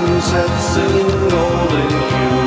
sunsets in golden hue.